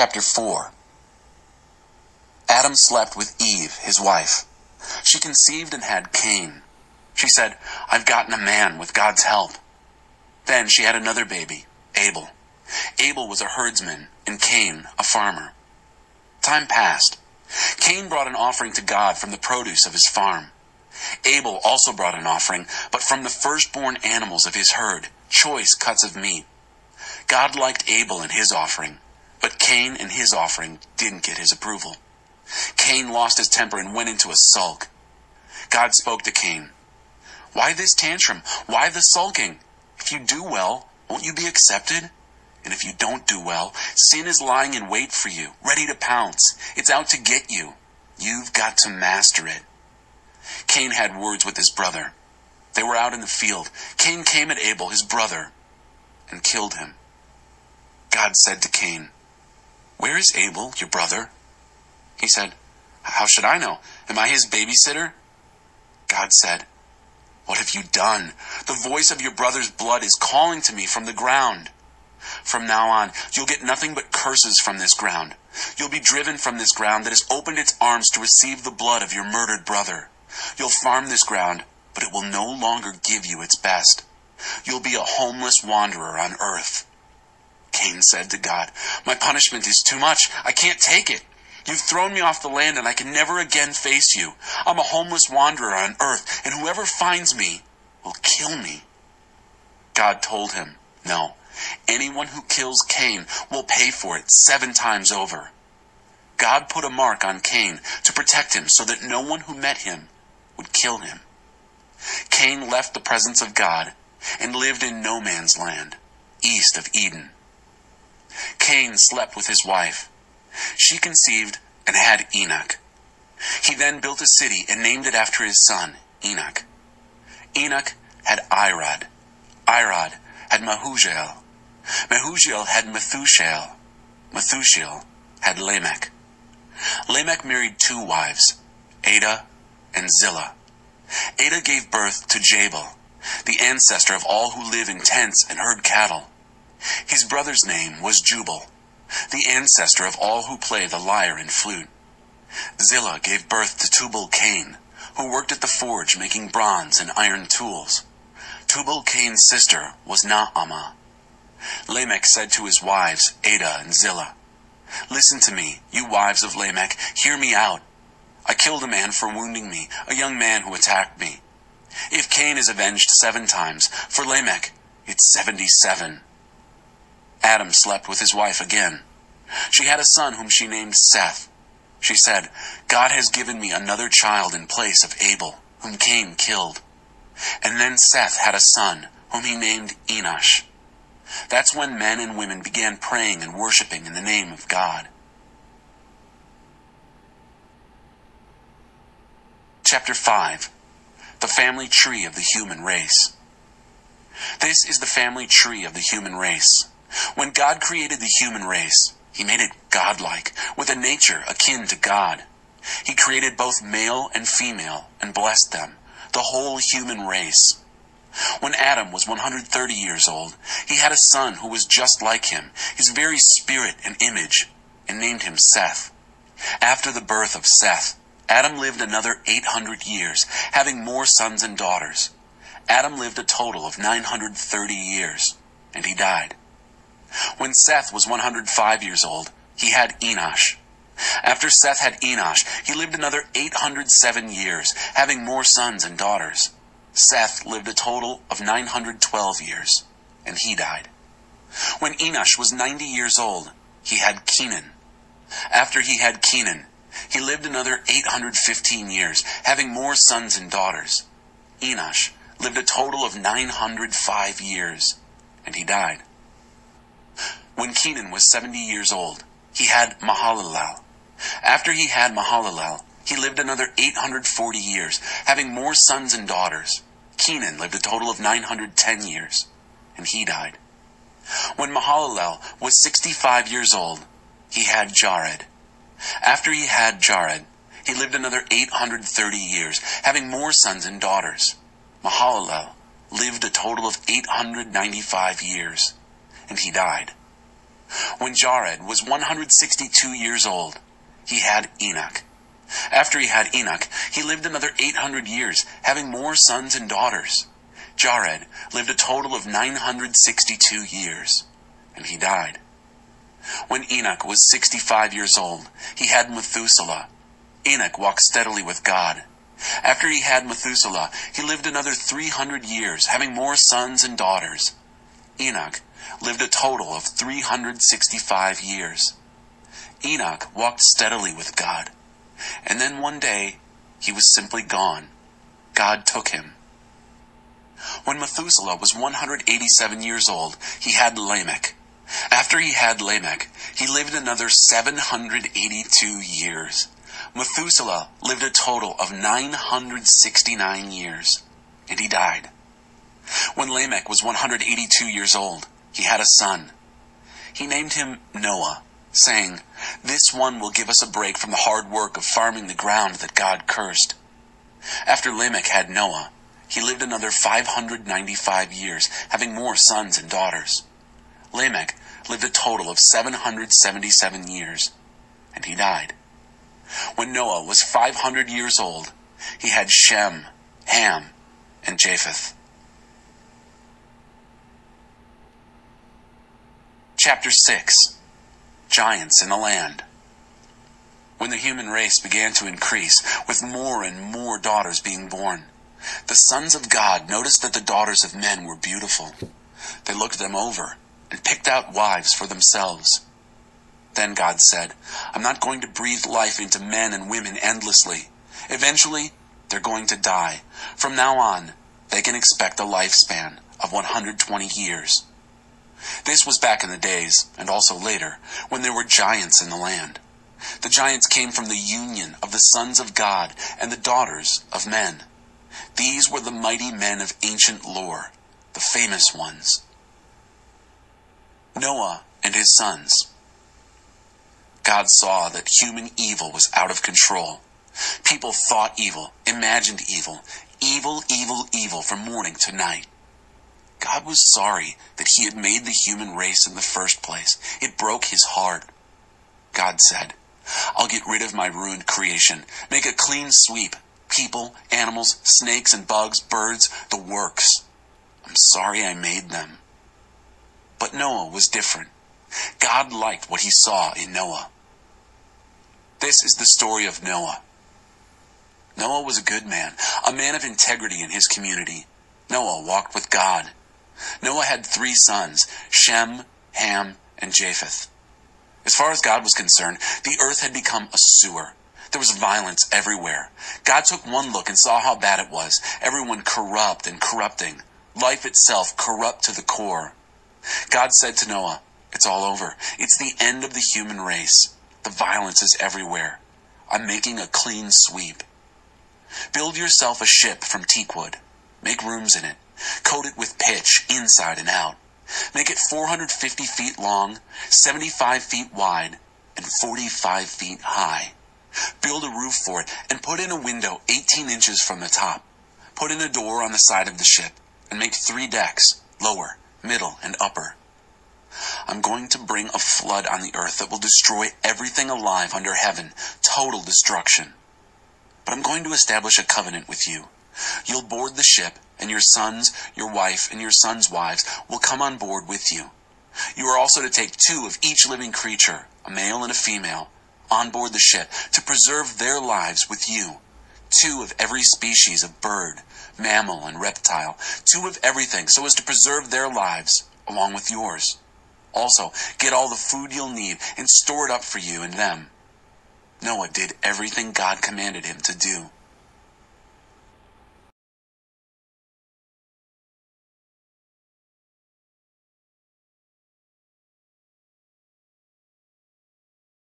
Chapter 4 Adam slept with Eve, his wife. She conceived and had Cain. She said, I've gotten a man with God's help. Then she had another baby, Abel. Abel was a herdsman, and Cain a farmer. Time passed. Cain brought an offering to God from the produce of his farm. Abel also brought an offering, but from the firstborn animals of his herd, choice cuts of meat. God liked Abel and his offering, but Cain and his offering didn't get his approval. Cain lost his temper and went into a sulk. God spoke to Cain. Why this tantrum? Why the sulking? If you do well, won't you be accepted? And if you don't do well, sin is lying in wait for you, ready to pounce. It's out to get you. You've got to master it. Cain had words with his brother. They were out in the field. Cain came at Abel, his brother, and killed him. God said to Cain, Where is Abel, your brother? He said, How should I know? Am I his babysitter? God said, What have you done? The voice of your brother's blood is calling to me from the ground. From now on, you'll get nothing but curses from this ground. You'll be driven from this ground that has opened its arms to receive the blood of your murdered brother. You'll farm this ground, but it will no longer give you its best. You'll be a homeless wanderer on earth. Cain said to God, My punishment is too much. I can't take it. You've thrown me off the land and I can never again face you. I'm a homeless wanderer on earth, and whoever finds me will kill me. God told him, No, anyone who kills Cain will pay for it seven times over. God put a mark on Cain to protect him so that no one who met him would kill him. Cain left the presence of God and lived in no man's land, east of Eden. Cain slept with his wife. She conceived and had Enoch. He then built a city and named it after his son, Enoch. Enoch had Irad. Irad had Mehujael. Mehujael had Methushael. Methushael had Lamech. Lamech married two wives, Adah and Zillah. Adah gave birth to Jabal, the ancestor of all who live in tents and herd cattle. His brother's name was Jubal, the ancestor of all who play the lyre and flute. Zillah gave birth to Tubal Cain, who worked at the forge making bronze and iron tools. Tubal Cain's sister was Naamah. Lamech said to his wives, Adah and Zillah, Listen to me, you wives of Lamech, hear me out. I killed a man for wounding me, a young man who attacked me. If Cain is avenged seven times, for Lamech, it's seventy-seven. Adam slept with his wife again. She had a son whom she named Seth. She said, God has given me another child in place of Abel, whom Cain killed. And then Seth had a son, whom he named Enosh. That's when men and women began praying and worshiping in the name of God. Chapter 5 The Family Tree of the Human Race. This is the family tree of the human race. When God created the human race, he made it godlike, with a nature akin to God. He created both male and female and blessed them, the whole human race. When Adam was 130 years old, he had a son who was just like him, his very spirit and image, and named him Seth. After the birth of Seth, Adam lived another 800 years, having more sons and daughters. Adam lived a total of 930 years, and he died. When Seth was 105 years old, he had Enosh. After Seth had Enosh, he lived another 807 years, having more sons and daughters. Seth lived a total of 912 years, and he died. When Enosh was 90 years old, he had Kenan. After he had Kenan, he lived another 815 years, having more sons and daughters. Enosh lived a total of 905 years, and he died. When Kenan was 70 years old, he had Mahalalel. After he had Mahalalel, he lived another 840 years, having more sons and daughters. Kenan lived a total of 910 years, and he died. When Mahalalel was 65 years old, he had Jared. After he had Jared, he lived another 830 years, having more sons and daughters. Mahalalel lived a total of 895 years, and he died. When Jared was 162 years old, he had Enoch. After he had Enoch, he lived another 800 years, having more sons and daughters. Jared lived a total of 962 years, and he died. When Enoch was 65 years old, he had Methuselah. Enoch walked steadily with God. After he had Methuselah, he lived another 300 years, having more sons and daughters. Enoch lived a total of 365 years. Enoch walked steadily with God. And then one day, he was simply gone. God took him. When Methuselah was 187 years old, he had Lamech. After he had Lamech, he lived another 782 years. Methuselah lived a total of 969 years, and he died. When Lamech was 182 years old, he had a son. He named him Noah, saying, This one will give us a break from the hard work of farming the ground that God cursed. After Lamech had Noah, he lived another 595 years, having more sons and daughters. Lamech lived a total of 777 years, and he died. When Noah was 500 years old, he had Shem, Ham, and Japheth. Chapter 6 Giants in the Land When the human race began to increase, with more and more daughters being born, the sons of God noticed that the daughters of men were beautiful. They looked them over and picked out wives for themselves. Then God said, I'm not going to breathe life into men and women endlessly. Eventually, they're going to die. From now on, they can expect a lifespan of 120 years. This was back in the days, and also later, when there were giants in the land. The giants came from the union of the sons of God and the daughters of men. These were the mighty men of ancient lore, the famous ones. Noah and his sons. God saw that human evil was out of control. People thought evil, imagined evil, evil, evil, evil from morning to night. God was sorry that he had made the human race in the first place. It broke his heart. God said, I'll get rid of my ruined creation, make a clean sweep. People, animals, snakes and bugs, birds, the works. I'm sorry I made them. But Noah was different. God liked what he saw in Noah. This is the story of Noah. Noah was a good man, a man of integrity in his community. Noah walked with God. Noah had three sons, Shem, Ham, and Japheth. As far as God was concerned, the earth had become a sewer. There was violence everywhere. God took one look and saw how bad it was. Everyone corrupt and corrupting. Life itself corrupt to the core. God said to Noah, It's all over. It's the end of the human race. The violence is everywhere. I'm making a clean sweep. Build yourself a ship from teak wood. Make rooms in it. Coat it with pitch, inside and out. Make it 450 feet long, 75 feet wide, and 45 feet high. Build a roof for it and put in a window 18 inches from the top. Put in a door on the side of the ship and make three decks, lower, middle, and upper. I'm going to bring a flood on the earth that will destroy everything alive under heaven, total destruction. But I'm going to establish a covenant with you. You'll board the ship, and your sons, your wife, and your sons' wives will come on board with you. You are also to take two of each living creature, a male and a female, on board the ship to preserve their lives with you. Two of every species of bird, mammal, and reptile. Two of everything so as to preserve their lives along with yours. Also, get all the food you'll need and store it up for you and them. Noah did everything God commanded him to do.